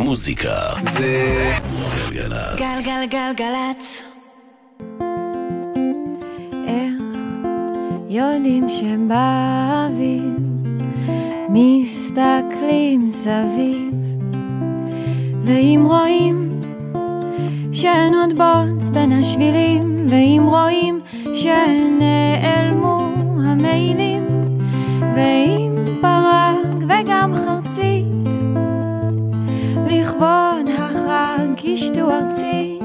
מוזיקה זה גלגלצ. גלגלגלגלצ. איך יודעים שבאביב מסתכלים סביב ואם רואים שאין עוד בוץ בין השבילים ואם רואים שנעלמו החג קישטו ארצי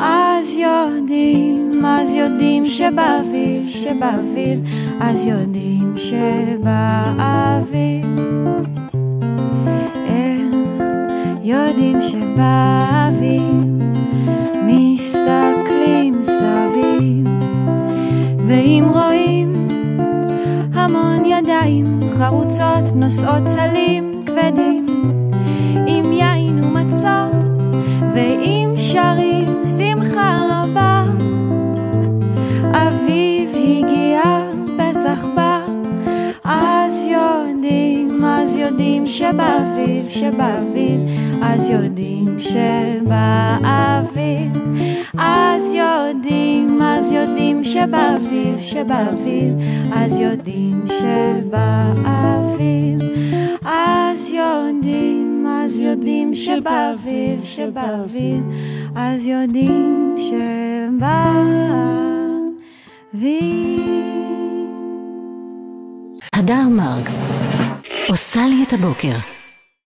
אז יודעים, אז יודעים שבאביב, שבאביב, אז יודעים. איך יודעים שבאביב מסתכלים סביב ואם רואים המון ידיים חרוצות נושאות סלים כבדים ואם שרים שמחה רבה אביב הגיע פסח בא אז יודעים, אז יודעים שבאביב, שבאביב אז יודעים שבאביב אז יודעים, אז יודעים שבאביב, שבאביב אז יודעים שבאביב אז יודעים שבאביב, שבאביב אז יודעים שבאביב הדר מרקס עושה לי את הבוקר.